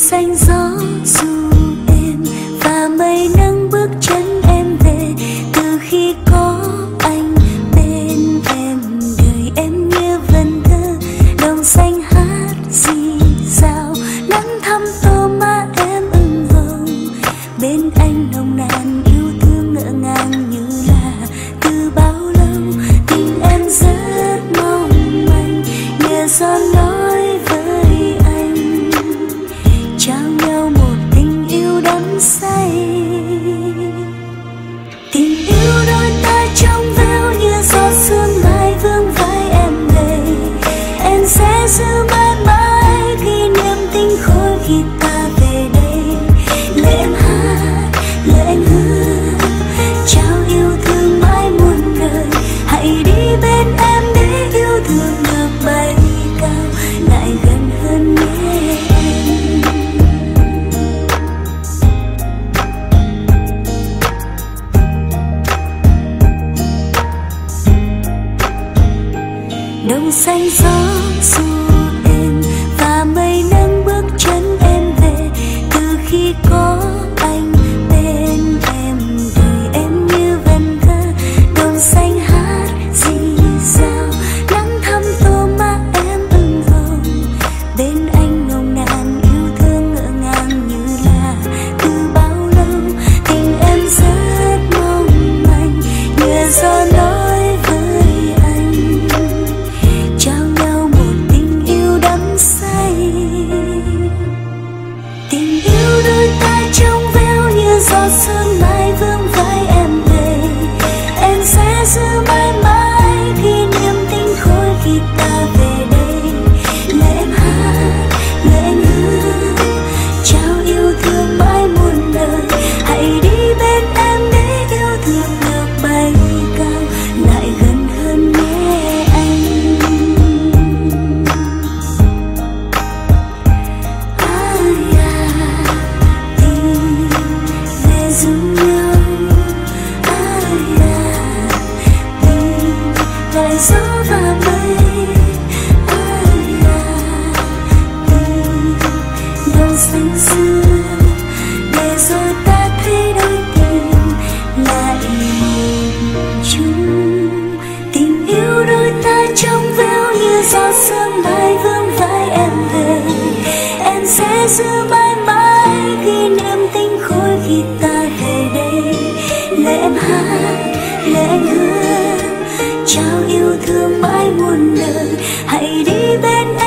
xanh gió du đồng xanh gió rồi xanh xưa để rồi ta thấy đôi tình lại chung tình yêu đôi ta trong veo như gió sương mai vương vai em về em sẽ giữ mãi mãi ghi niềm tình khối khi ta về đây lệ em hát lệ hứa trao yêu thương mãi muôn đời hãy đi bên